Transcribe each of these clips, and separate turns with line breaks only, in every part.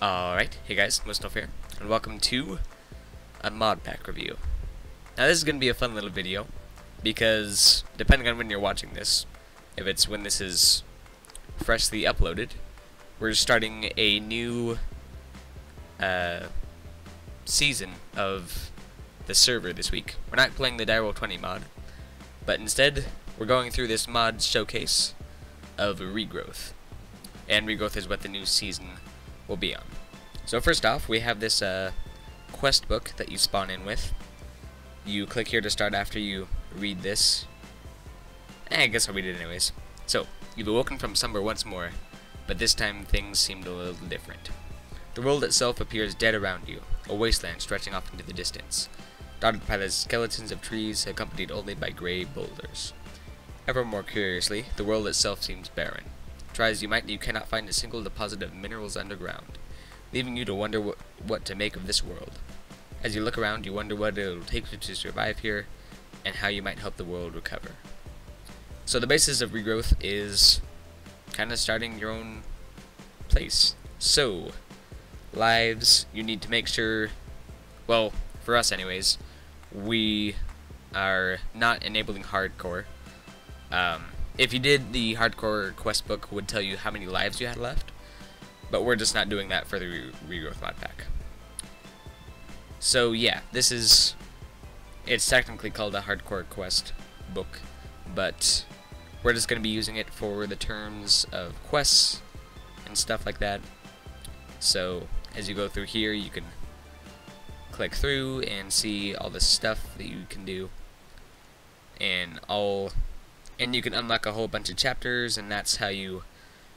Alright, hey guys, Mustafa here, and welcome to a mod pack review. Now this is going to be a fun little video, because depending on when you're watching this, if it's when this is freshly uploaded, we're starting a new uh, season of the server this week. We're not playing the Direwolf 20 mod, but instead we're going through this mod showcase of Regrowth. And Regrowth is what the new season will be on. So first off, we have this uh, quest book that you spawn in with. You click here to start after you read this. Eh, I guess I'll read it anyways. So, you've awoken from slumber once more, but this time things seemed a little different. The world itself appears dead around you, a wasteland stretching off into the distance, dotted by the skeletons of trees accompanied only by gray boulders. Ever more curiously, the world itself seems barren. Try as you might, you cannot find a single deposit of minerals underground, leaving you to wonder wh what to make of this world. As you look around, you wonder what it will take you to survive here, and how you might help the world recover. So the basis of regrowth is kind of starting your own place. So, lives, you need to make sure, well, for us anyways, we are not enabling hardcore. Um, if you did, the hardcore quest book would tell you how many lives you had left, but we're just not doing that for the re regrowth mod pack. So yeah, this is, it's technically called a hardcore quest book, but we're just going to be using it for the terms of quests and stuff like that. So as you go through here, you can click through and see all the stuff that you can do and all and you can unlock a whole bunch of chapters and that's how you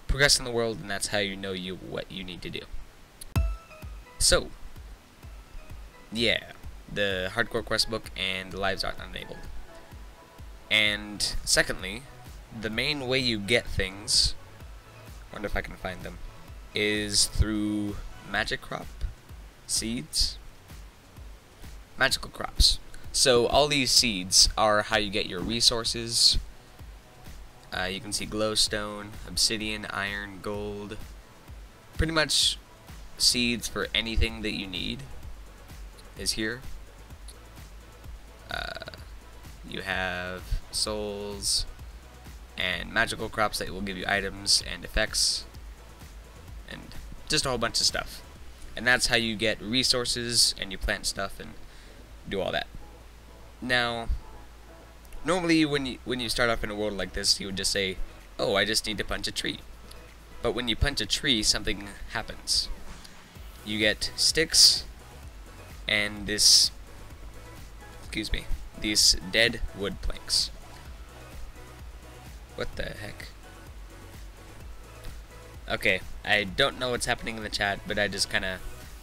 progress in the world and that's how you know you what you need to do. So yeah the hardcore quest book and the lives aren't enabled and secondly the main way you get things wonder if I can find them is through magic crop seeds? Magical crops. So all these seeds are how you get your resources uh, you can see glowstone, obsidian, iron, gold. Pretty much seeds for anything that you need is here. Uh, you have souls and magical crops that will give you items and effects and just a whole bunch of stuff. And that's how you get resources and you plant stuff and do all that. Now, Normally, when you, when you start off in a world like this, you would just say, oh, I just need to punch a tree. But when you punch a tree, something happens. You get sticks, and this, excuse me, these dead wood planks. What the heck? Okay, I don't know what's happening in the chat, but I just kind of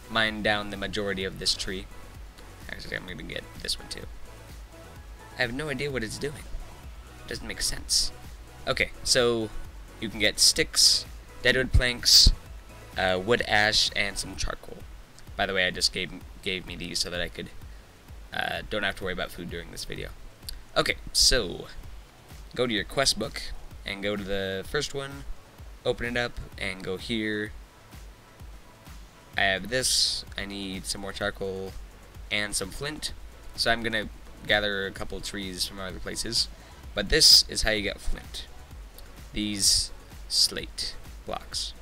mined down the majority of this tree. Actually, I'm going to get this one too. I have no idea what it's doing. It doesn't make sense. Okay, so you can get sticks, deadwood planks, uh, wood ash, and some charcoal. By the way, I just gave gave me these so that I could uh, don't have to worry about food during this video. Okay, so go to your quest book and go to the first one, open it up, and go here. I have this. I need some more charcoal and some flint. So I'm gonna gather a couple trees from other places. But this is how you get flint. These slate blocks.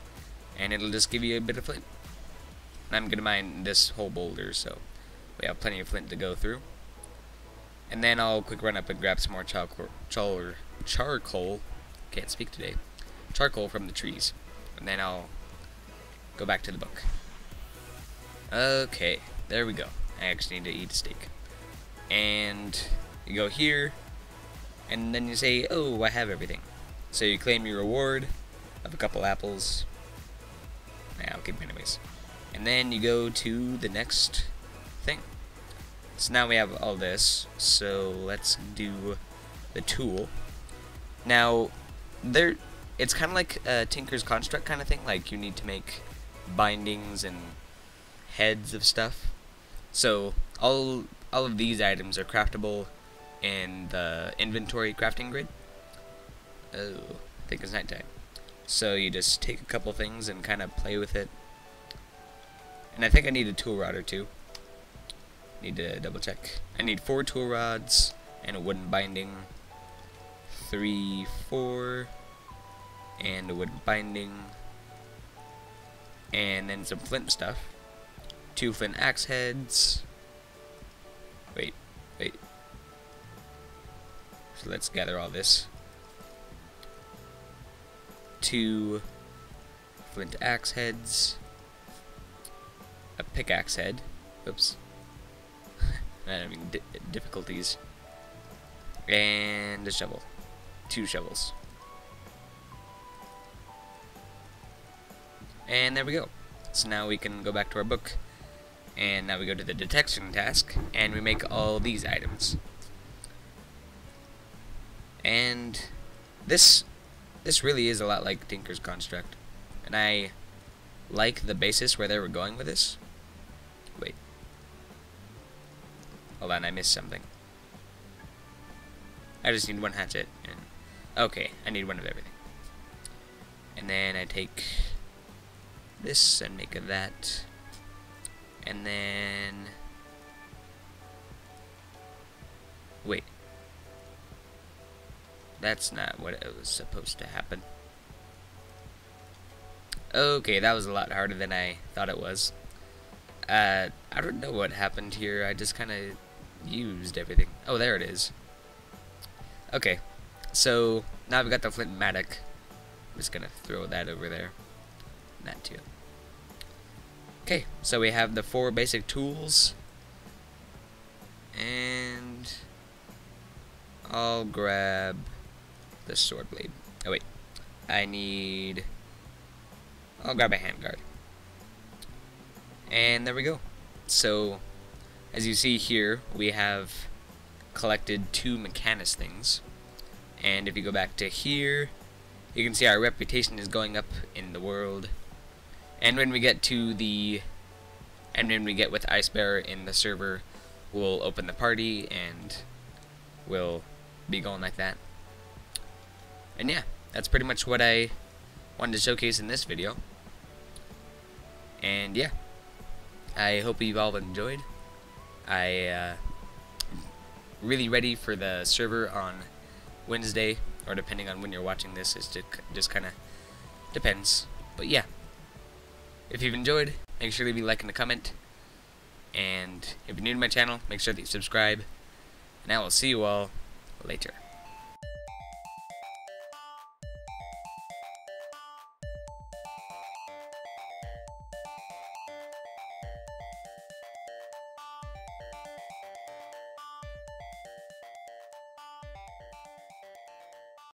And it'll just give you a bit of flint. And I'm going to mine this whole boulder, so we have plenty of flint to go through. And then I'll quick run up and grab some more charcoal, char charcoal, can't speak today, charcoal from the trees. And then I'll go back to the book. Okay, there we go. I actually need to eat a steak and you go here and then you say oh I have everything. So you claim your reward of a couple apples. Nah, I'll keep anyways. And then you go to the next thing. So now we have all this so let's do the tool. Now there it's kind of like a Tinker's Construct kind of thing like you need to make bindings and heads of stuff. So all all of these items are craftable in the inventory crafting grid. Oh, I think it's nighttime. So you just take a couple things and kind of play with it. And I think I need a tool rod or two. Need to double check. I need four tool rods and a wooden binding. Three, four, and a wooden binding. And then some flint stuff. Two flint axe heads. Wait. So let's gather all this. Two flint axe heads. A pickaxe head. Oops. I'm having di difficulties. And a shovel. Two shovels. And there we go. So now we can go back to our book. And now we go to the detection task. And we make all these items. And this this really is a lot like Tinker's Construct. And I like the basis where they were going with this. Wait. Hold on, I missed something. I just need one hatchet. And okay, I need one of everything. And then I take this and make a that. And then... Wait. That's not what it was supposed to happen. Okay, that was a lot harder than I thought it was. Uh, I don't know what happened here. I just kind of used everything. Oh, there it is. Okay, so now we've got the flint mattock. I'm just gonna throw that over there. That too. Okay, so we have the four basic tools. And I'll grab the sword blade. Oh wait, I need. I'll grab a handguard. And there we go. So, as you see here, we have collected two Mechanis things. And if you go back to here, you can see our reputation is going up in the world. And when we get to the... And when we get with Icebearer in the server, we'll open the party and we'll be going like that. And yeah, that's pretty much what I wanted to showcase in this video. And yeah, I hope you've all enjoyed. I uh, really ready for the server on Wednesday, or depending on when you're watching this, it just, just kind of depends. But yeah, if you've enjoyed, make sure to leave a like and a comment. And if you're new to my channel, make sure that you subscribe. And I will see you all later.